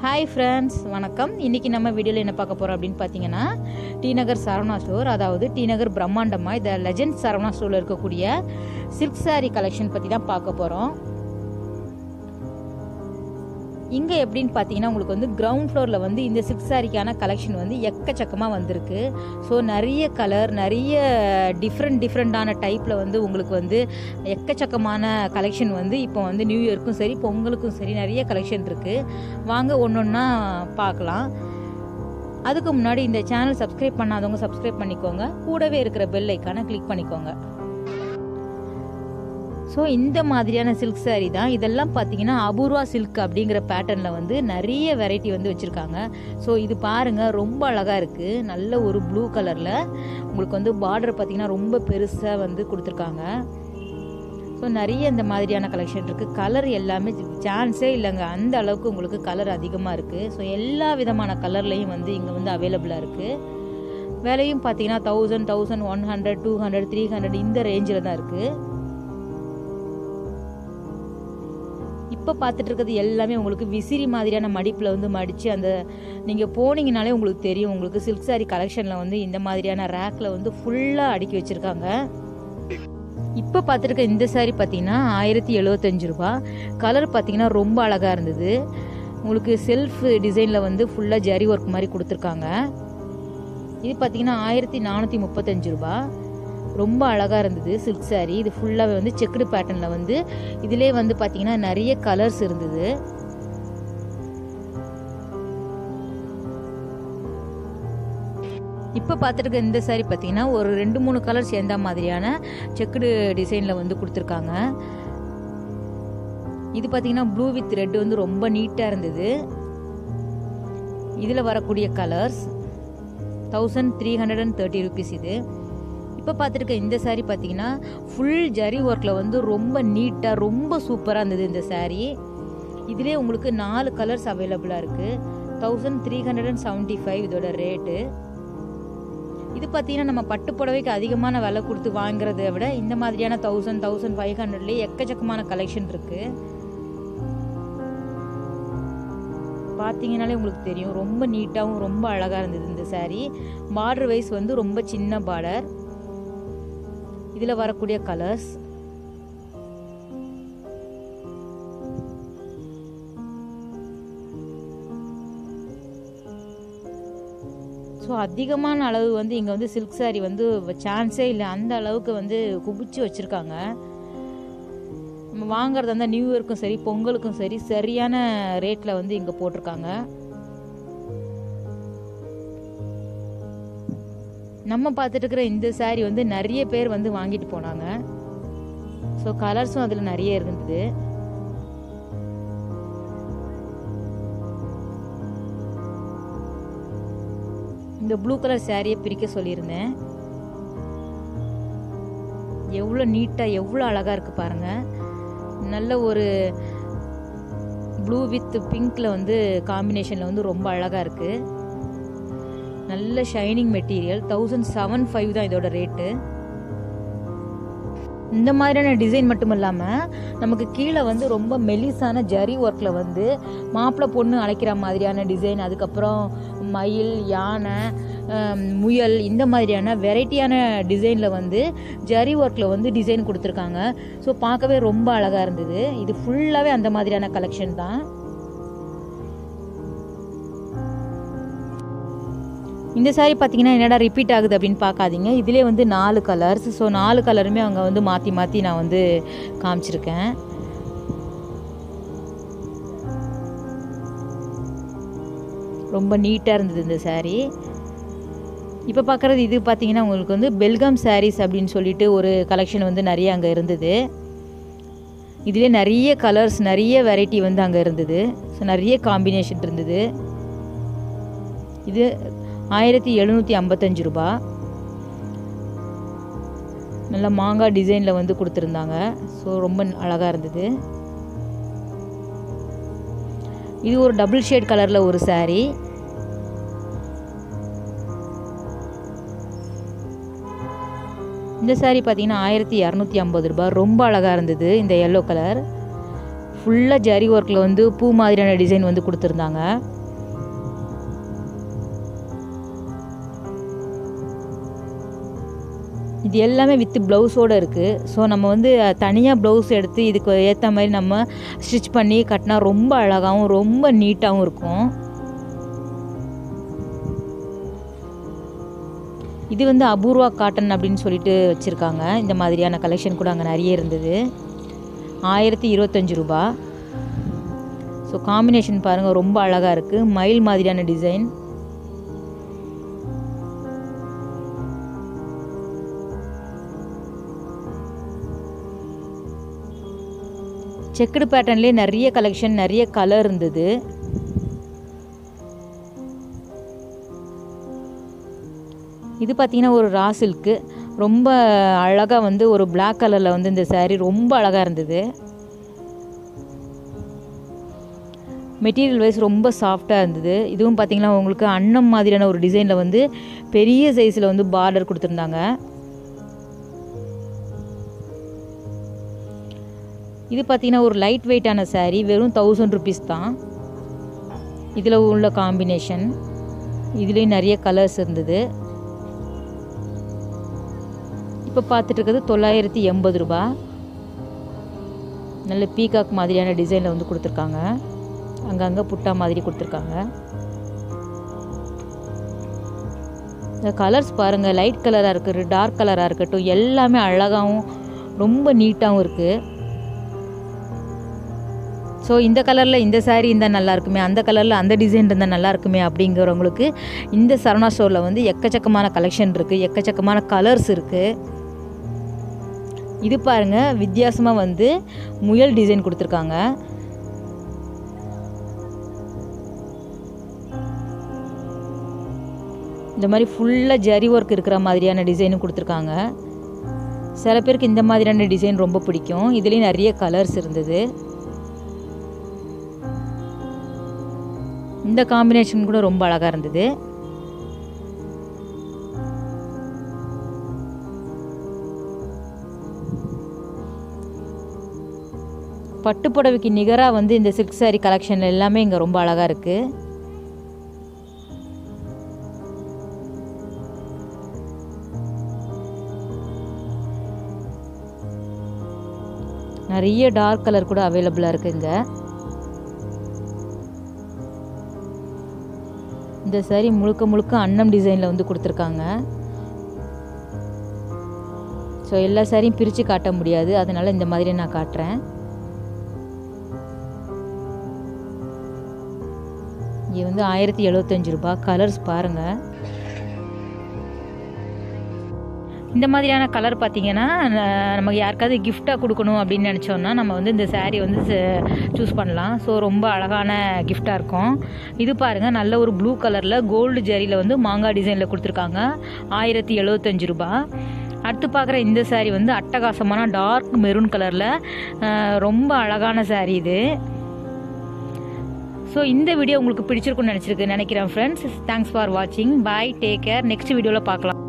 Hi friends வணக்கம். இன்றைக்கி நம்ம வீடியோவில் என்ன பார்க்க போகிறோம் அப்படின்னு பார்த்தீங்கன்னா டி நகர் சரவணா ஸ்டோர் அதாவது டி நகர் பிரம்மாண்டமா இந்த லெஜண்ட் சரவணா ஸ்டோரில் இருக்கக்கூடிய சில்க் saree கலெக்ஷன் பற்றி தான் பார்க்க போகிறோம் இங்கே எப்படின்னு பார்த்தீங்கன்னா உங்களுக்கு வந்து கிரவுண்ட் ஃப்ளோரில் வந்து இந்த சில்க் சாரிக்கான கலெக்ஷன் வந்து எக்கச்சக்கமாக வந்திருக்கு. ஸோ நிறைய கலர் நிறைய டிஃப்ரெண்ட் டிஃப்ரெண்ட்டான டைப்பில் வந்து உங்களுக்கு வந்து எக்கச்சக்கமான கலெக்ஷன் வந்து இப்போ வந்து நியூ இயர்க்கும் சரி பொங்கலுக்கும் சரி நிறைய கலெக்ஷன் இருக்குது வாங்க ஒன்று ஒன்றா பார்க்கலாம் அதுக்கு முன்னாடி இந்த சேனல் சப்ஸ்கிரைப் பண்ணாதவங்க சப்ஸ்கிரைப் பண்ணிக்கோங்க. கூடவே இருக்கிற பெல் ஐக்கானை கிளிக் பண்ணிக்கோங்க. ஸோ இந்த மாதிரியான சில்க் சாரீ தான். இதெல்லாம் பார்த்தீங்கன்னா அபூர்வா சில்க் அப்படிங்கிற பேட்டர்னில் வந்து நிறைய வெரைட்டி வந்து வச்சுருக்காங்க. ஸோ இது பாருங்கள் ரொம்ப அழகாக இருக்குது நல்ல ஒரு ப்ளூ கலரில் உங்களுக்கு வந்து பார்டர் பார்த்தீங்கன்னா ரொம்ப பெருசாக வந்து கொடுத்துருக்காங்க. ஸோ நிறைய இந்த மாதிரியான கலெக்ஷன் இருக்குது கலர் எல்லாமே சான்ஸே இல்லைங்க. அந்த அளவுக்கு உங்களுக்கு கலர் அதிகமாக இருக்குது ஸோ எல்லா விதமான கலர்லேயும் வந்து இங்கே வந்து அவைலபிளாக இருக்குது விலையும் பார்த்தீங்கன்னா thousand thousand one hundred two hundred three hundred இந்த ரேஞ்சில் தான் இருக்குது இப்போ பார்த்துட்டு இருக்கிறது எல்லாமே உங்களுக்கு விசிறி மாதிரியான மடிப்பில் வந்து மடித்து அந்த நீங்கள் போனீங்கனாலே உங்களுக்கு தெரியும். உங்களுக்கு சில்க் சாரி கலெக்ஷனில் வந்து இந்த மாதிரியான ரேக்கில் வந்து ஃபுல்லாக அடுக்கி வச்சுருக்காங்க. இப்போ பார்த்துருக்க இந்த சாரி பார்த்தீங்கன்னா ஆயிரத்தி எழுபத்தஞ்சு ரூபா. கலர் பார்த்தீங்கன்னா ரொம்ப அழகாக இருந்தது. உங்களுக்கு செல்ஃப் டிசைனில் வந்து ஃபுல்லாக ஜரி ஒர்க் மாதிரி கொடுத்துருக்காங்க. இது பார்த்தீங்கன்னா ஆயிரத்தி நானூற்றி முப்பத்தஞ்சு ரூபா. ரொம்ப அழகாக இருந்தது சில்க் saree. இது ஃபுல்லாகவே வந்து செக்குடு பேட்டர்னில் வந்து இதிலே வந்து பார்த்திங்கன்னா நிறைய கலர்ஸ் இருந்தது. இப்போ பார்த்துருக்க இந்த saree பார்த்தீங்கன்னா ஒரு ரெண்டு மூணு கலர் சேர்ந்த மாதிரியான செக்குடு டிசைனில் வந்து கொடுத்துருக்காங்க. இது பார்த்திங்கன்னா ப்ளூ வித் ரெட் வந்து ரொம்ப நீட்டாக இருந்தது. இதில் வரக்கூடிய colours thousand three hundred and thirty rupees இது. இப்போ பார்த்துருக்க இந்த சாரீ பார்த்தீங்கன்னா ஃபுல் ஜரி ஒர்க்கில் வந்து ரொம்ப நீட்டாக ரொம்ப சூப்பராக இருந்தது இந்த சாரீ இதிலே உங்களுக்கு நாலு கலர்ஸ் அவைலபிளாக இருக்குது thousand three hundred and seventy five இதோட ரேட்டு இது பார்த்தீங்கன்னா நம்ம பட்டு புடவைக்கு அதிகமான விலை கொடுத்து வாங்குறத விட இந்த மாதிரியான தௌசண்ட் தௌசண்ட் ஃபைவ் ஹண்ட்ரட்லேயே எக்கச்சக்கமான கலெக்ஷன் இருக்குது பார்த்தீங்கனாலே உங்களுக்கு தெரியும் ரொம்ப நீட்டாகவும் ரொம்ப அழகாக இருந்தது இந்த சாரீ பார்டர் வைஸ் வந்து ரொம்ப சின்ன பார்டர் இதில் வரக்கூடிய கலர்ஸ் ஸோ அதிகமான அளவு வந்து இங்கே வந்து சில்க் saree வந்து சான்ஸே இல்லை. அந்த அளவுக்கு வந்து குபிச்சு வச்சுருக்காங்க. நம்ம வாங்குறதா இருந்தால் நியூ இயர்க்கும் சரி பொங்கலுக்கும் சரி சரியான ரேட்டில் வந்து இங்கே போட்டிருக்காங்க. நம்ம பார்த்துட்டு இருக்கிற இந்த saree வந்து நிறைய பேர் வந்து வாங்கிட்டு போனாங்க. ஸோ கலர்ஸும் அதில் நிறைய இருந்தது. இந்த ப்ளூ கலர் சாரியை பிரிக்க சொல்லியிருந்தேன். எவ்வளோ நீட்டாக எவ்வளோ அழகாக இருக்குது பாருங்கள் நல்ல ஒரு ப்ளூ வித் பிங்க்கில் வந்து காம்பினேஷனில் வந்து ரொம்ப அழகாக இருக்குது நல்ல shining material thousand seven five தான் இதோட ரேட்டு இந்த மாதிரியான டிசைன் மட்டும் இல்லாமல் நமக்கு கீழே வந்து ரொம்ப மெலிசான ஜரி ஒர்க்கில் வந்து மாப்பிள்ளை பொண்ணு அழைக்கிற மாதிரியான டிசைன் அதுக்கப்புறம் மயில் யானை முயல் இந்த மாதிரியான வெரைட்டியான டிசைனில் வந்து ஜரி ஒர்க்கில் வந்து டிசைன் கொடுத்துருக்காங்க. ஸோ பார்க்கவே ரொம்ப அழகாக இருந்தது. இது ஃபுல்லாகவே அந்த மாதிரியான கலெக்ஷன் தான். இந்த சாரீ பார்த்தீங்கன்னா என்னடா ரிப்பீட் ஆகுது அப்படின்னு பார்க்காதீங்க. இதிலே வந்து நாலு கலர்ஸ் ஸோ நாலு கலருமே அவங்க வந்து மாற்றி மாற்றி நான் வந்து காமிச்சிருக்கேன். ரொம்ப நீட்டாக இருந்தது இந்த saree. இப்போ பார்க்குறது இது பார்த்தீங்கன்னா உங்களுக்கு வந்து பெல்காம் சாரீஸ் அப்படின்னு சொல்லிட்டு ஒரு கலெக்ஷன் வந்து நிறைய அங்கே இருந்தது. இதிலே நிறைய கலர்ஸ் நிறைய வெரைட்டி வந்து அங்கே இருந்தது. ஸோ நிறைய காம்பினேஷன் இருந்தது. இது ஆயிரத்தி எழுநூற்றி ஐம்பத்தஞ்சு ரூபா. நல்ல மாங்காய் டிசைனில் வந்து கொடுத்துருந்தாங்க. ஸோ ரொம்ப அழகாக இருந்தது. இது ஒரு டபுள் ஷேட் கலரில் ஒரு சாரீ இந்த சாரீ பார்த்தீங்கன்னா ஆயிரத்தி இரநூத்தி ஐம்பது ரூபாய் ரொம்ப அழகாக இருந்தது இந்த எல்லோ கலர் ஃபுல்லாக ஜரி ஒர்க்கில் வந்து பூ மாதிரியான டிசைன் வந்து கொடுத்துருந்தாங்க. இது எல்லாமே வித் ப்ளவுஸோடு இருக்குது ஸோ நம்ம வந்து தனியாக ப்ளவுஸ் எடுத்து இதுக்கு ஏற்ற மாதிரி நம்ம ஸ்டிச் பண்ணி கட்டினா ரொம்ப அழகாகவும் ரொம்ப நீட்டாகவும் இருக்கும். இது வந்து அபூர்வா காட்டன் அப்படின்னு சொல்லிட்டு வச்சுருக்காங்க. இந்த மாதிரியான கலெக்ஷன் கூட அங்கே நிறைய இருந்தது. ஆயிரத்தி இருபத்தஞ்சி ரூபா. ஸோ காம்பினேஷன் பாருங்கள் ரொம்ப அழகாக இருக்குது மயில் மாதிரியான டிசைன் செக்குடு பேட்டர்ன்லேயே நிறைய கலெக்ஷன் நிறைய கலர் இருந்தது. இது பார்த்திங்கன்னா ஒரு ரா சில்க்கு ரொம்ப அழகாக வந்து ஒரு பிளாக் கலரில் வந்து இந்த சேரீ ரொம்ப அழகாக இருந்தது. மெட்டீரியல் வைஸ் ரொம்ப சாஃப்டாக இருந்தது. இதுவும் பார்த்திங்கன்னா உங்களுக்கு அன்னம் மாதிரியான ஒரு டிசைனில் வந்து பெரிய சைஸில் வந்து பார்டர் கொடுத்துருந்தாங்க. இது பார்த்திங்கன்னா ஒரு லைட் வெயிட்டான சாரீ வெறும் தௌசண்ட் ருபீஸ் தான். இதில் உள்ள காம்பினேஷன் இதுலேயும் நிறைய கலர்ஸ் இருந்தது. இப்போ பார்த்துட்டு இருக்கிறது தொள்ளாயிரத்தி எண்பது ரூபா. நல்ல பீகாக் மாதிரியான டிசைனில் வந்து கொடுத்துருக்காங்க. அங்கங்கே புட்டா மாதிரி கொடுத்துருக்காங்க. இந்த கலர்ஸ் பாருங்கள் லைட் கலராக இருக்குது டார்க் கலராக இருக்கட்டும் எல்லாமே அழகாகவும் ரொம்ப நீட்டாகவும் இருக்குது ஸோ இந்த கலரில் இந்த சாரீ இருந்தால் நல்லா இருக்குமே அந்த கலரில் அந்த டிசைன் இருந்தால் நல்லா இருக்குமே அப்படிங்கிறவங்களுக்கு இந்த சரவணா ஸ்டோரில் வந்து எக்கச்சக்கமான கலெக்ஷன் இருக்குது எக்கச்சக்கமான கலர்ஸ் இருக்குது இது பாருங்கள் வித்தியாசமாக வந்து முயல் டிசைன் கொடுத்துருக்காங்க. இந்த மாதிரி ஃபுல்லாக ஜரி ஒர்க் இருக்கிற மாதிரியான டிசைனும் கொடுத்துருக்காங்க. சில பேருக்கு இந்த மாதிரியான டிசைன் ரொம்ப பிடிக்கும். இதுலேயும் நிறைய கலர்ஸ் இருந்தது. இந்த காம்பினேஷன் கூட ரொம்ப அழகாக இருந்தது. பட்டு புடவைக்கு நிகராக வந்து இந்த சில்க் saree கலெக்ஷன் எல்லாமே இங்கே ரொம்ப அழகாக இருக்குது நிறைய டார்க் கலர் கூட அவைலபிளாக இருக்குது இங்கே. இந்த சாரீ முழுக்க முழுக்க அன்னம் டிசைனில் வந்து கொடுத்துருக்காங்க. ஸோ எல்லா சாரியும் பிரித்து காட்ட முடியாது. அதனால் இந்த மாதிரி நான் காட்டுறேன். இது வந்து ஆயிரத்தி எழுபத்தஞ்சு ரூபாய். கலர்ஸ் பாருங்கள் இந்த மாதிரியான கலர் பார்த்தீங்கன்னா நமக்கு யாருக்காவது கிஃப்டாக கொடுக்கணும் அப்படின்னு நினச்சோன்னா நம்ம வந்து இந்த சாரீ வந்து சூஸ் பண்ணலாம். ஸோ ரொம்ப அழகான கிஃப்டாக இருக்கும். இது பாருங்கள் நல்ல ஒரு ப்ளூ கலரில் கோல்டு ஜரியில் வந்து மாங்காய் டிசைனில் கொடுத்துருக்காங்க. ஆயிரத்தி எழுபத்தஞ்சு ரூபா. அடுத்து பார்க்குற இந்த சாரீ வந்து அட்டகாசமான டார்க் மெரூன் கலரில் ரொம்ப அழகான சாரீ இது. ஸோ இந்த வீடியோ உங்களுக்கு பிடிச்சிருக்குன்னு நினச்சிருக்கு நினைக்கிறேன் ஃப்ரெண்ட்ஸ் தேங்க்ஸ் ஃபார் வாட்சிங் பாய் டேக் கேர் நெக்ஸ்ட் வீடியோவில் பார்க்கலாம்